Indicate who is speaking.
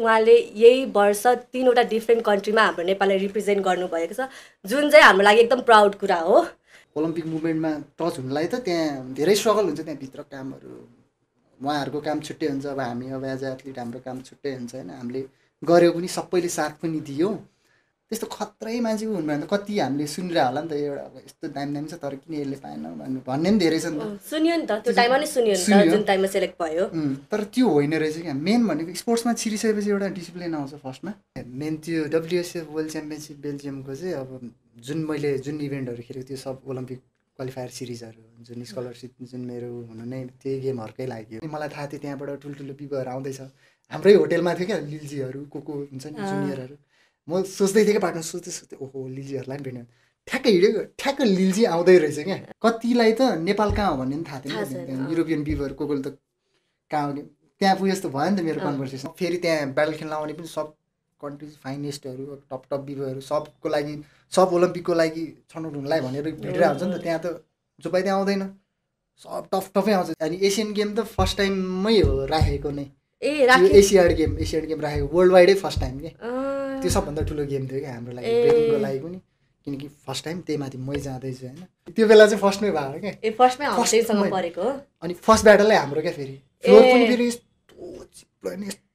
Speaker 1: उहाँले यही वर्ष तिनवटा डिफ्रेन्ट कन्ट्रीमा हाम्रो नेपाललाई रिप्रेजेन्ट गर्नुभएको छ। जुन चाहिँ हाम्रो लागि एकदम प्राउड कुरा हो।
Speaker 2: ओलम्पिक मुभमेन्टमा टच हुनुलाई त त्यहाँ धेरै स्ट्रगल हुन्छ त्यहाँभित्र कामहरू उहाँहरूको काम छुट्टै हुन्छ अब हामी अब एज एथलिट हाम्रो काम छुट्टै हुन्छ होइन? हामीले गऱ्यो पनि सबैले साथ पनि दियो। त्यस्तो खत्रै मान्छेको हुनु भने त। कति हामीले सुनिरह होला नि त एउटा अब यस्तो दामी दामी छ तर किन यसले पाएन भन्नु भन्ने पनि धेरै छ नि त।
Speaker 1: सुनियो नि त त्यो टाइममा नै सुनियो। जुन टाइममा सेलेक्ट भयो।
Speaker 2: तर त्यो होइन रहेछ क्या। मेन भनेको स्पोर्ट्समा छिरिसकेपछि एउटा डिसिप्लिन आउँछ फर्स्टमा। मेन त्यो डब्लुएसएफ वर्ल्ड च्याम्पियनसिप बेल्जियमको चाहिँ अब जुन मैले जुन इभेन्टहरू खेलेको त्यो सब ओलम्पिक क्वालिफायर सिरिजहरू जुन स्कलरसिप जुन मेरो हुनु नै त्यही गेमहरूकै लागि हो। मलाई थाहा थियो त्यहाँबाट ठुल्ठुलो बिबहरू आउँदैछ। हाम्रै होटेलमा थियो क्या लिल्जीहरू को को हुन्छ नि जुनियरहरू। म सोच्दै थिएँ क्या बाटो सोच्दै सोच्दै ओहो लिल्जीहरूलाई पनि भेट्यो ठ्याक्कै हिँडेको ठ्याक्कै लिल्जी आउँदै रहेछ क्या। कतिलाई त नेपाल कहाँ हो भन्ने पनि थाहा थिएन। युरोपियन बिबहरू को कोले त कहाँ हो त्यहाँ पुगे जस्तो भयो नि त मेरो कन्भर्सेसन। फेरि त्यहाँ ब्याटल खेल्न आउने पनि सब कन्ट्रिज फाइनेस्टहरू टप टप बिबहरू सबको लागि सब ओलम्पिकको लागि छनौट हुनलाई भनेर भिडिरहेको हुन्छ नि त। त्यहाँ त जो पाइ त्यहाँ आउँदैन। सब टफ टफै आउँछ। अनि एसियन गेम त फर्स्ट टाइममै हो राखेको नै।
Speaker 1: ए
Speaker 2: एसियाड गेम एसियाड गेम राखेको वर्ल्ड वाइडै फर्स्ट टाइम के? त्यो सबभन्दा ठुलो गेम थियो क्या हाम्रो लागि। ब्रेकिङको लागि पनि। किनकि फर्स्ट टाइम त्यही माथि मै जाँदैछु होइन। त्यो बेला चाहिँ फर्स्टमै भएको क्या।
Speaker 1: फर्स्टमै
Speaker 2: अनि फर्स्ट ब्याटलै हाम्रो क्या फेरि। फ्लोर पनि। फेरि यस्तो चिप्लो होइन यस्तो